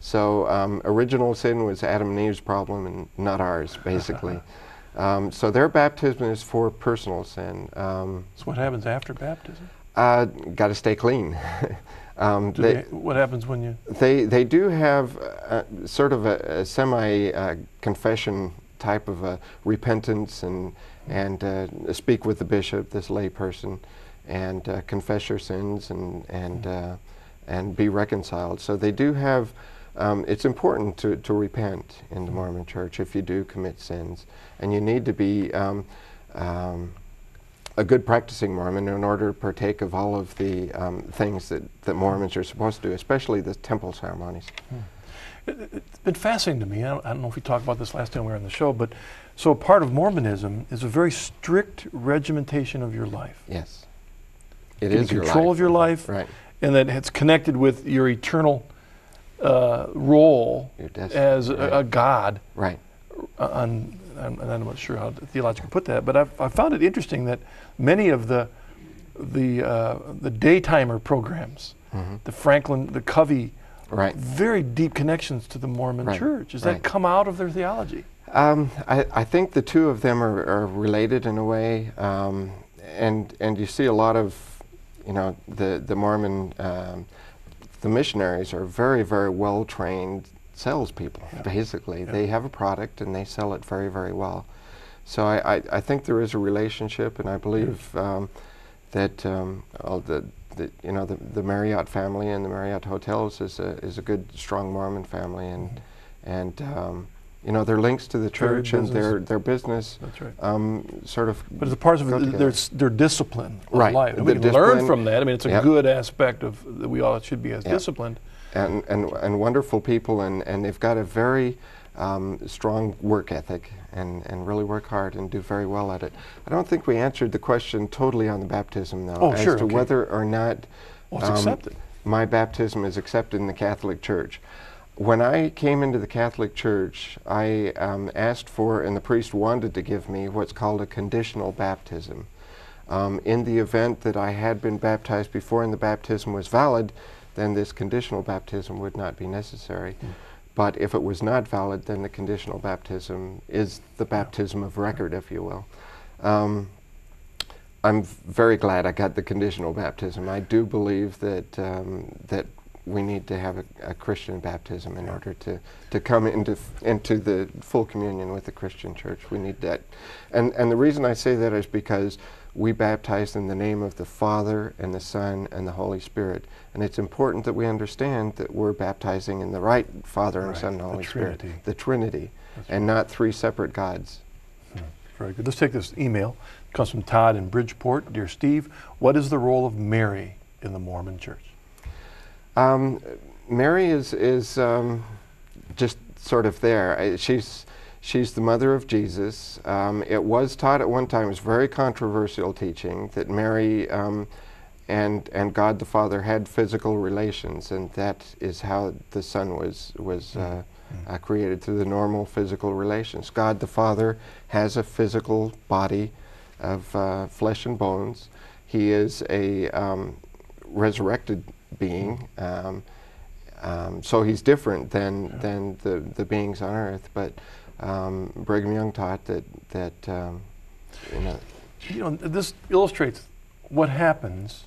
So um, original sin was Adam and Eve's problem and not ours, basically. um, so their baptism is for personal sin. Um, So what happens after baptism? uh, Got to stay clean. um, they- they, what happens when you? they they do have uh, sort of a, a semi uh, confession type of a repentance and and uh, speak with the bishop, this lay person, and uh, confess your sins and and uh, and be reconciled. So they do have. Um, it's important to, to repent in the Mormon Church if you do commit sins, and you need to be um, um, a good practicing Mormon in order to partake of all of the um, things that, that Mormons are supposed to do, especially the temple ceremonies. It, it's been fascinating to me. I don't, I don't know if we talked about this last time we were on the show, but so part of Mormonism is a very strict regimentation of your life. Yes. It Getting is your control life. of your life, Right. and that it's connected with your eternal uh, role as a, right. a God. Right. uh, on, I'm, I'm not sure how theologically put that, but I've, I found it interesting that many of the the uh, the daytimer programs, the Franklin, the Covey, Mm-hmm. Right. very deep connections to the Mormon Right, Church. Does that come out of their theology? Um, I, I think the two of them are, are related in a way, um, and and you see a lot of, you know, the the Mormon, um, the missionaries are very very well trained salespeople. Basically, they have a product and they sell it very very well. So I, I, I think there is a relationship, and I believe um, that um, all the, the you know the, the Marriott family and the Marriott hotels is a is a good strong Mormon family, and and um, you know their links to the Their church and their business. their business That's right. um, sort of. But as a part of it, their, their discipline of Right, life. And we can learn from that. I mean, it's a Yep. good aspect of that we all should be as Yep. disciplined. and, and, and wonderful people, and, and they've got a very um, strong work ethic and, and really work hard and do very well at it. I don't think we answered the question totally on the baptism, though, Oh, as sure, to okay. whether or not Well, it's um, accepted. my baptism is accepted in the Catholic Church. When I came into the Catholic Church, I um, asked for, and the priest wanted to give me, what's called a conditional baptism. Um, in the event that I had been baptized before and the baptism was valid, then this conditional baptism would not be necessary. But if it was not valid, then the conditional baptism is the baptism of record, if you will. Um, I'm very glad I got the conditional baptism. I do believe that um, that we need to have a, a Christian baptism in order to, to come into into the full communion with the Christian Church. We need that, and and the reason I say that is because we baptize in the name of the Father and the Son and the Holy Spirit, and it's important that we understand that we're baptizing in the right Father and Right, Son and the Holy Trinity. Spirit, the Trinity, and not three separate gods. Hmm. Very good. Let's take this email. It comes from Todd in Bridgeport. Dear Steve, what is the role of Mary in the Mormon Church? Um, Mary is is um, just sort of there. I- She's she's the mother of Jesus. Um, it was taught at one time. It was very controversial teaching that Mary um, and and God the Father had physical relations, and that is how the Son was was. Uh, uh, created through the normal physical relations. God the Father has a physical body of uh, flesh and bones. He is a um, resurrected being. Um, um, so he's different than, than the, the beings on earth. But um, Brigham Young taught that, that um, you know, You know, this illustrates what happens,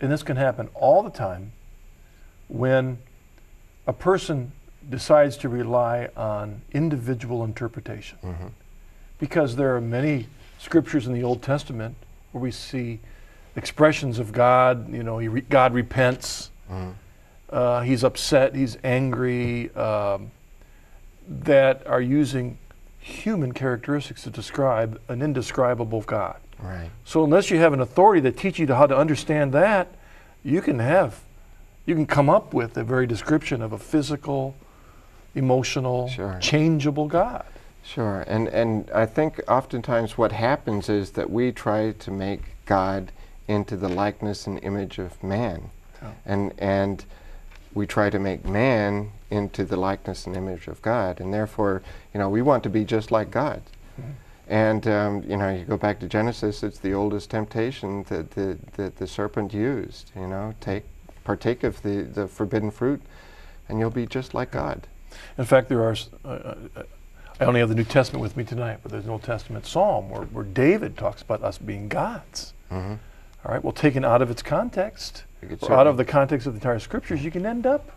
and this can happen all the time, when a person decides to rely on individual interpretation. Because there are many scriptures in the Old Testament where we see expressions of God, you know, he re- God repents, uh, he's upset, he's angry, um, that are using human characteristics to describe an indescribable God. Right. So unless you have an authority that teaches you how to understand that, you can have, you can come up with a very description of a physical, emotional, Sure. changeable God. Sure, and and I think oftentimes what happens is that we try to make God into the likeness and image of man, Yeah. and and we try to make man into the likeness and image of God, and therefore, you know, we want to be just like God. And um, you know, you go back to Genesis; it's the oldest temptation that the that the serpent used. You know, take partake of the the forbidden fruit, and you'll be just like God. In fact, there are, uh, uh, I only have the New Testament with me tonight, but there's an Old Testament psalm where, where David talks about us being gods. hmm All right, well, taken out of its context, or out of the context of the entire scriptures, you can end up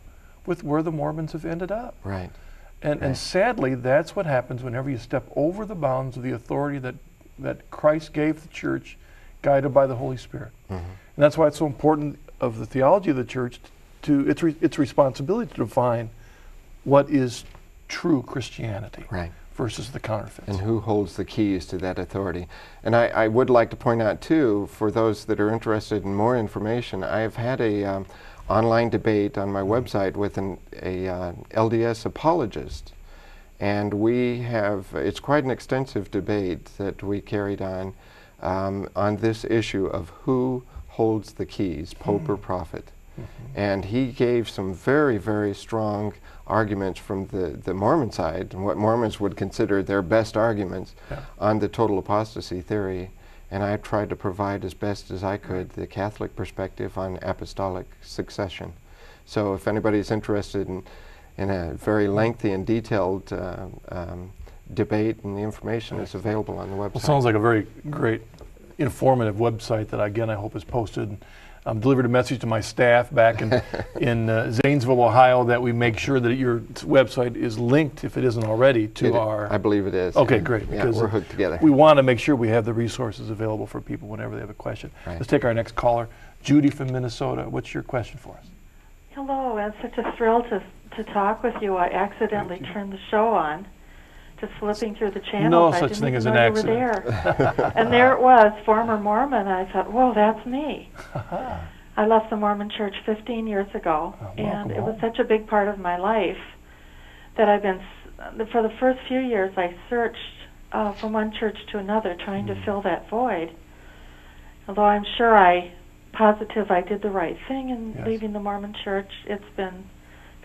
with where the Mormons have ended up. Right. And, and sadly, that's what happens whenever you step over the bounds of the authority that, that Christ gave the church, guided by the Holy Spirit. Mhm. And that's why it's so important of the theology of the church to its, re, its responsibility to define what is true Christianity Right. Versus the counterfeits. and who holds the keys to that authority. And I, I would like to point out too, for those that are interested in more information, I have had a um, online debate on my website with an a uh, LDS apologist, and we have it's quite an extensive debate that we carried on um, on this issue of who holds the keys, Pope or Prophet. And he gave some very, very strong arguments from the, the Mormon side, and what Mormons would consider their best arguments Yeah. on the total apostasy theory. And I tried to provide as best as I could the Catholic perspective on apostolic succession. So if anybody's interested in, in a very lengthy and detailed uh, um, debate, and the information is available on the website. Well, sounds like a very great, informative website that, again, I hope is posted. Um, delivered a message to my staff back in, in uh, Zanesville, Ohio, that we make sure that your website is linked, if it isn't already, to It- our. I believe it is. Okay, yeah. great, Yeah, because we're hooked together. we want to make sure we have the resources available for people whenever they have a question. Right. Let's take our next caller, Judy from Minnesota. What's your question for us? Hello, it's such a thrill to to talk with you. I accidentally you. turned the show on, just flipping through the channels. No I such didn't thing as an know you were accident. there. and there it was, former Mormon. I thought, whoa, that's me. I left the Mormon Church 15 years ago, Oh, and it was such a big part of my life that I've been. s- For the first few years, I searched uh, from one church to another, trying Mm. to fill that void. Although I'm sure I, positive, I did the right thing in Yes. leaving the Mormon Church. It's been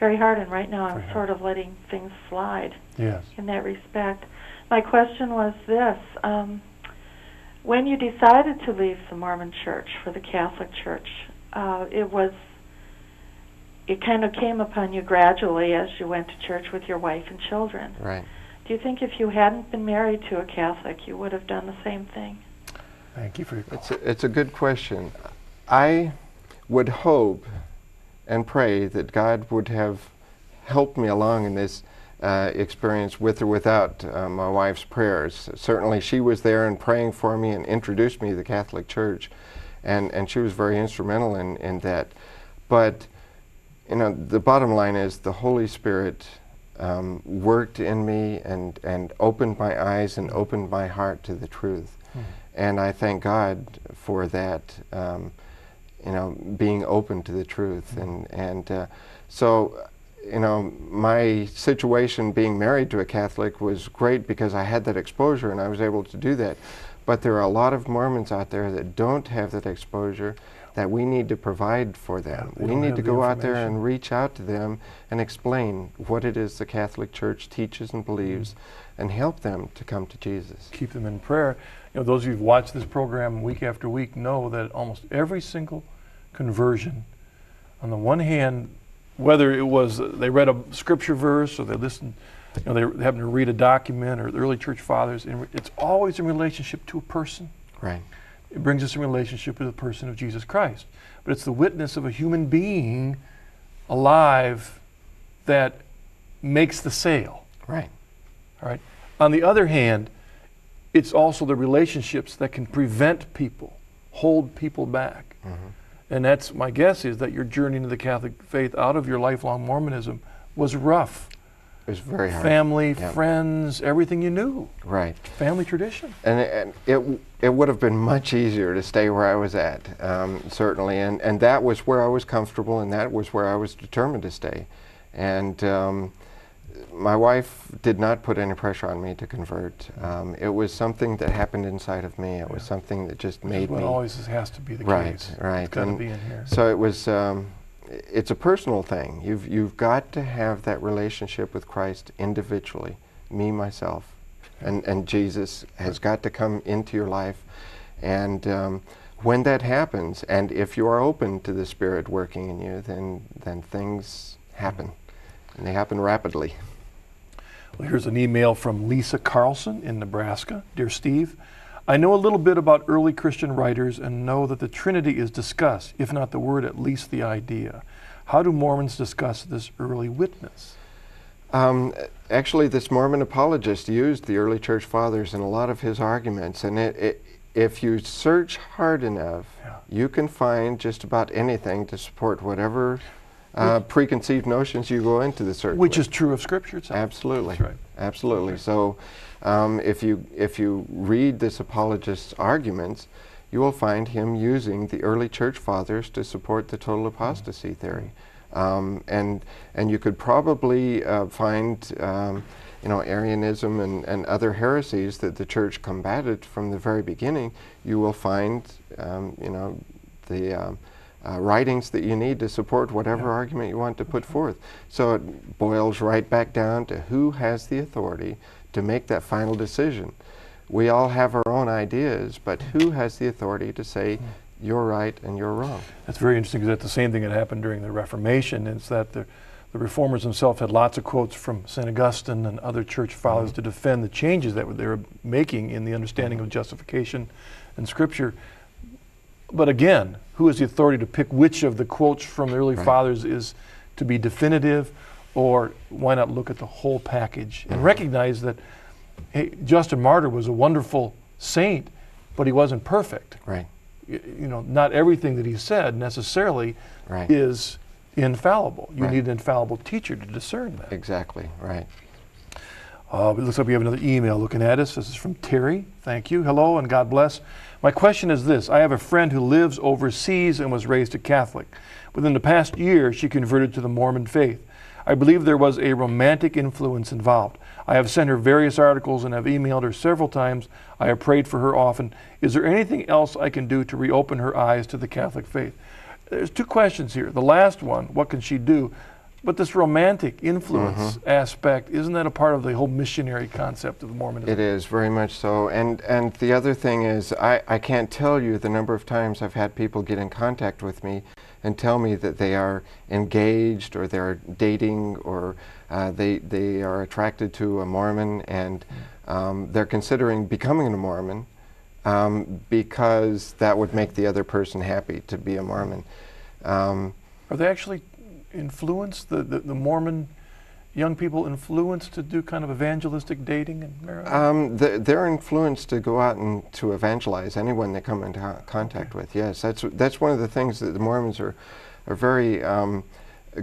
very hard, and right now I'm hard. sort of letting things slide Yes. in that respect. My question was this: um, When you decided to leave the Mormon Church for the Catholic Church, uh, it was it kind of came upon you gradually as you went to church with your wife and children. right. Do you think if you hadn't been married to a Catholic, you would have done the same thing? Thank you for your call. It's a, it's a good question. I would hope and pray that God would have helped me along in this uh, experience with or without uh, my wife's prayers. Certainly, she was there and praying for me and introduced me to the Catholic Church, and, and she was very instrumental in, in that. But you know, the bottom line is the Holy Spirit um, worked in me and, and opened my eyes and opened my heart to the truth. And I thank God for that, um, you know, being open to the truth. And, and uh, so, you know, my situation being married to a Catholic was great because I had that exposure and I was able to do that. But there are a lot of Mormons out there that don't have that exposure that we need to provide for them. they we need to the go out there and reach out to them and explain what it is the Catholic Church teaches and believes and help them to come to Jesus. keep them in prayer. You know, those of you who've watched this program week after week know that almost every single conversion, on the one hand, whether it was they read a scripture verse or they listened, you know, they happened to read a document or the early church fathers, it's always in relationship to a person. Right. It brings us in relationship with the person of Jesus Christ. But it's the witness of a human being alive that makes the sale. Right. All right. On the other hand, it's also the relationships that can prevent people, hold people back. Mm-hmm. And that's my guess is that your journey into the Catholic faith out of your lifelong Mormonism was rough. It was very hard. family, Yeah. friends, everything you knew, Right. family tradition. And, it- and it, it would have been much easier to stay where I was at, um, certainly. And, and that was where I was comfortable, and that was where I was determined to stay. And um, my wife did not put any pressure on me to convert. Um, it was something that happened inside of me. It was something that just Which made me. always has to be the Right, case. right. It's got to be in here. So it was. Um, it's a personal thing. You've you've got to have that relationship with Christ individually. Me, myself, and and Jesus has got to come into your life, and um, when that happens, and if you are open to the Spirit working in you, then then things happen, and they happen rapidly. Well, here's an email from Lisa Carlson in Nebraska. Dear Steve, I know a little bit about early Christian writers and know that the Trinity is discussed, if not the word, at least the idea. How do Mormons discuss this early witness? Um, actually, this Mormon apologist used the early church fathers in a lot of his arguments, and it, it, if you search hard enough, Yeah. you can find just about anything to support whatever uh, preconceived notions you go into the search. Which with. is true of Scripture itself. absolutely That's right. absolutely. So, um, if you if you read this apologist's arguments, you will find him using the early church fathers to support the total apostasy theory. Um, and and you could probably uh, find um, you know Arianism and, and other heresies that the church combated from the very beginning. You will find um, you know the um, uh, writings that you need to support whatever Yeah. argument you want to put forth. So it boils right back down to who has the authority to make that final decision. We all have our own ideas, but who has the authority to say hmm. you're right and you're wrong? That's very interesting because that's the same thing that happened during the Reformation. It's that the, the reformers themselves had lots of quotes from St. Augustine and other church fathers hmm. to defend the changes that they were making in the understanding hmm. of justification and Scripture. But again, who has the authority to pick which of the quotes from the early Right. fathers is to be definitive, or why not look at the whole package and recognize that hey, Justin Martyr was a wonderful saint, but he wasn't perfect Right, y- you know, not everything that he said necessarily right. is infallible. You Right. need an infallible teacher to discern that. Exactly, right. Uh, it looks like we have another email looking at us. This is from Terry. Thank you. Hello and God bless. My question is this I have a friend who lives overseas and was raised a Catholic. Within the past year, she converted to the Mormon faith. I believe there was a romantic influence involved. I have sent her various articles and have emailed her several times. I have prayed for her often. Is there anything else I can do to reopen her eyes to the Catholic faith? There's two questions here. The last one, what can she do? But this romantic influence aspect, isn't that a part of the whole missionary concept of the Mormonism? It is very much so. And and the other thing is, I, I can't tell you the number of times I've had people get in contact with me and tell me that they are engaged or they're dating or uh, they they are attracted to a Mormon and um, they're considering becoming a Mormon um, because that would make the other person happy to be a Mormon. Um, Are they actually influenced, the, the, the Mormon young people influenced to do kind of evangelistic dating and marriage? Um, th- they're influenced to go out and to evangelize anyone they come into co- contact with. Yes, that's that's one of the things that the Mormons are are very um,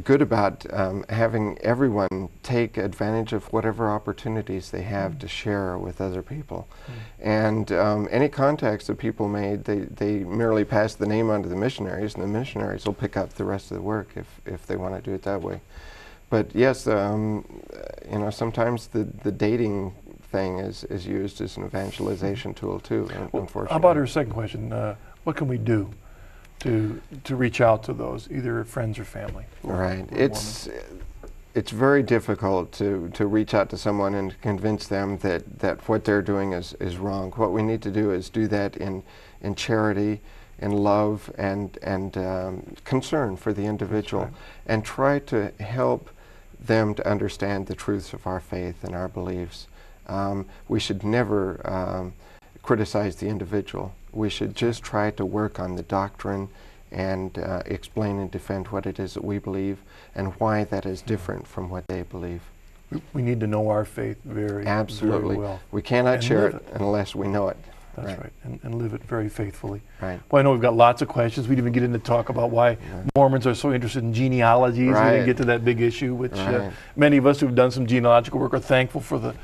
good about um, having everyone take advantage of whatever opportunities they have to share with other people. And um, any contacts that people made, they, they merely pass the name on to the missionaries, and the missionaries will pick up the rest of the work if, if they want to do it that way. But yes, um, you know, sometimes the, the dating thing is, is used as an evangelization tool too, Well, unfortunately. How about her second question? Uh, what can we do to, to reach out to those, either friends or family? are- Right. are It's it's very difficult to, to reach out to someone and convince them that, that what they're doing is, is wrong. What we need to do is do that in in charity, in love, and and um, concern for the individual, right. and try to help them to understand the truths of our faith and our beliefs. Um, we should never um, criticize the individual. We should just try to work on the doctrine and uh, explain and defend what it is that we believe and why that is different from what they believe. We, need to know our faith very, Absolutely. very well. We cannot And share it it. unless we know it. That's Right. right. And, and live it very faithfully. Right. Well, I know we've got lots of questions. We didn't even get into talk about why Mormons are so interested in genealogies. Right. We didn't get to that big issue, which uh, many of us who've done some genealogical work are thankful for the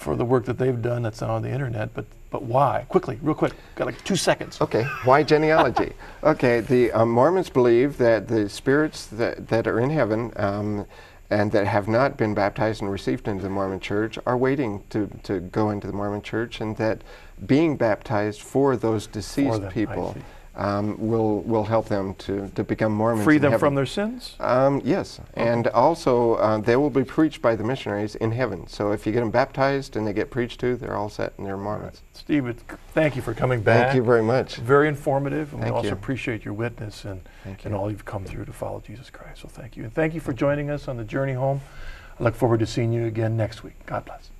for the work that they've done that's on the internet. But but why? Quickly, real quick. Got like two seconds. Okay, why genealogy? okay, the um, Mormons believe that the spirits that, that are in heaven um, and that have not been baptized and received into the Mormon church are waiting to, to go into the Mormon church, and that being baptized for those deceased them, people um, will will help them to, to become Mormons. Free them from their sins. Um, yes, okay. and also uh, they will be preached by the missionaries in heaven. So if you get them baptized and they get preached to, they're all set and they're Mormons. Right. Steve, thank you for coming back. Thank you very much. Very informative, and thank we also you. appreciate your witness and you. and all you've come through to follow Jesus Christ. So thank you, and thank you for joining us on the journey home. I look forward to seeing you again next week. God bless.